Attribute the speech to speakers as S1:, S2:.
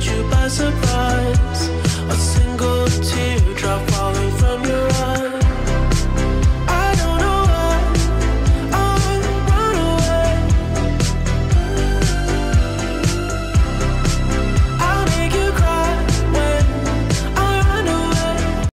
S1: caught you by surprise. A single